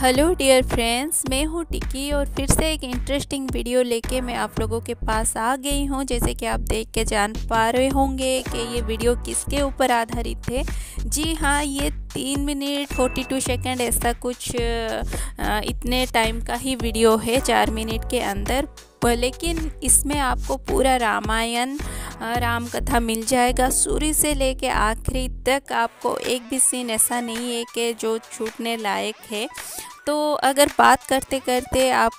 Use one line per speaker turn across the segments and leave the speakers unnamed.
Hello dear friends, मैं हूँ टिकी और फिर से एक इंटरेस्टिंग वीडियो लेके मैं आप लोगों के पास आ गई हूँ। जैसे कि आप देख के जान पा रहे होंगे कि ये वीडियो किसके ऊपर आधारित है। जी हाँ ये तीन मिनट फोर्टी टू सेकेंड ऐसा कुछ इतने टाइम का ही वीडियो है, चार मिनट के अंदर। लेकिन इसमें आपको पूरा रामायण राम कथा मिल जाएगा। शुरू से लेके आखिरी तक आपको एक भी सीन ऐसा नहीं है कि जो छूटने लायक है। तो अगर बात करते करते आप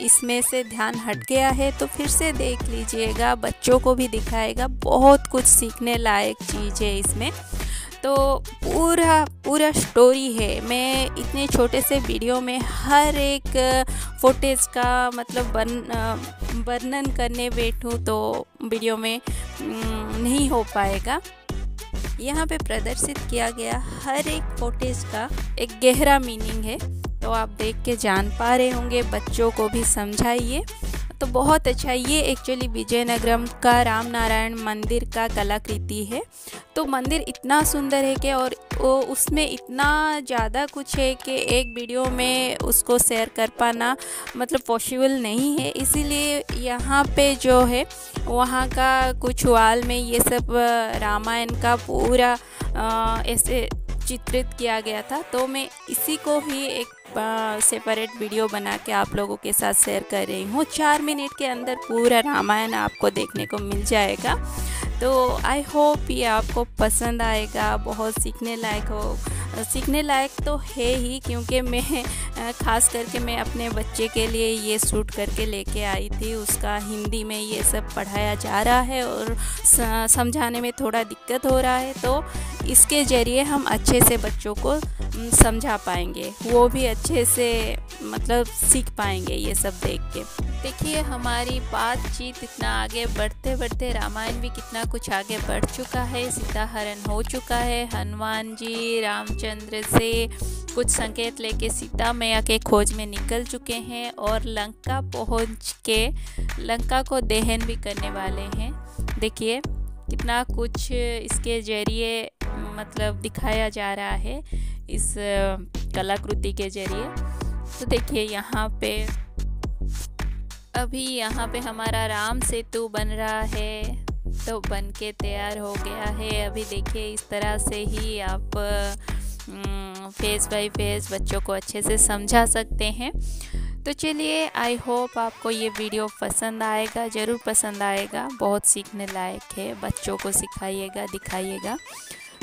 इसमें से ध्यान हट गया है तो फिर से देख लीजिएगा, बच्चों को भी दिखाएगा, बहुत कुछ सीखने लायक चीज़ है इसमें। तो पूरा पूरा स्टोरी है। मैं इतने छोटे से वीडियो में हर एक फुटेज का मतलब वर्णन करने बैठूँ तो वीडियो में नहीं हो पाएगा। यहाँ पे प्रदर्शित किया गया हर एक फोटेज का एक गहरा मीनिंग है। तो आप देख के जान पा रहे होंगे, बच्चों को भी समझाइए। तो बहुत अच्छा ये एक्चुअली विजयनगरम का राम नारायण मंदिर का कलाकृति है। तो मंदिर इतना सुंदर है कि और वो उसमें इतना ज़्यादा कुछ है कि एक वीडियो में उसको शेयर कर पाना मतलब पॉसिबल नहीं है। इसीलिए यहाँ पे जो है, वहाँ का कुछ वाल में ये सब रामायण का पूरा ऐसे चित्रित किया गया था तो मैं इसी को ही एक सेपरेट वीडियो बना के आप लोगों के साथ शेयर कर रही हूँ। चार मिनट के अंदर पूरा रामायण आपको देखने को मिल जाएगा। तो आई होप ये आपको पसंद आएगा, बहुत सीखने लायक हो। सीखने लायक तो है ही, क्योंकि मैं ख़ास करके मैं अपने बच्चे के लिए ये सूट करके लेके आई थी। उसका हिंदी में ये सब पढ़ाया जा रहा है और समझाने में थोड़ा दिक्कत हो रहा है तो इसके ज़रिए हम अच्छे से बच्चों को समझा पाएँगे। वो भी अच्छे से मतलब सीख पाएँगे ये सब देख के। देखिए, हमारी बातचीत इतना आगे बढ़ते बढ़ते रामायण भी कितना कुछ आगे बढ़ चुका है सीता हरण हो चुका है, हनुमान जी, रामचंद्र से कुछ संकेत लेके सीता मैया के खोज में निकल चुके हैं और लंका पहुँच के, लंका को दहन भी करने वाले हैं। देखिए, कितना कुछ इसके ज़रिए मतलब दिखाया जा रहा है इस कलाकृति के ज़रिए। तो देखिए, यहाँ पे अभी यहाँ पे हमारा राम सेतु बन रहा है तो बन के तैयार हो गया है। अभी देखिए, इस तरह से ही आप फेस बाय फेस बच्चों को अच्छे से समझा सकते हैं। तो चलिए आई होप आपको ये वीडियो पसंद आएगा, ज़रूर पसंद आएगा। बहुत सीखने लायक है, बच्चों को सिखाइएगा, दिखाइएगा।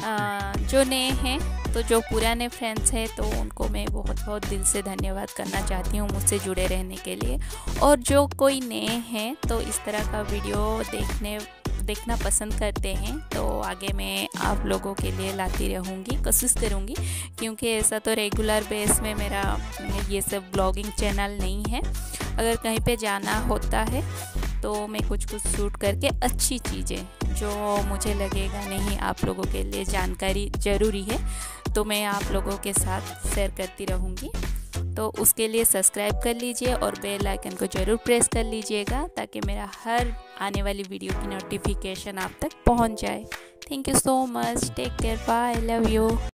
जो नए हैं तो जो पुराने फ्रेंड्स हैं तो उनको मैं बहुत बहुत दिल से धन्यवाद करना चाहती हूँ मुझसे जुड़े रहने के लिए। और जो कोई नए हैं तो इस तरह का वीडियो देखने, देखना पसंद करते हैं तो आगे मैं आप लोगों के लिए लाती रहूँगी, कोशिश करूँगी, क्योंकि ऐसा तो रेगुलर बेस में मेरा, ये सब ब्लॉगिंग चैनल नहीं है। अगर कहीं पे जाना होता है तो मैं कुछ कुछ शूट करके अच्छी चीज़ें, जो मुझे लगेगा नहीं आप लोगों के लिए जानकारी ज़रूरी है तो मैं आप लोगों के साथ शेयर करती रहूँगी। तो उसके लिए सब्सक्राइब कर लीजिए और बेल आइकन को ज़रूर प्रेस कर लीजिएगा, ताकि मेरा हर आने वाली वीडियो की नोटिफिकेशन आप तक पहुँच जाए। Thank you so much take care bye love you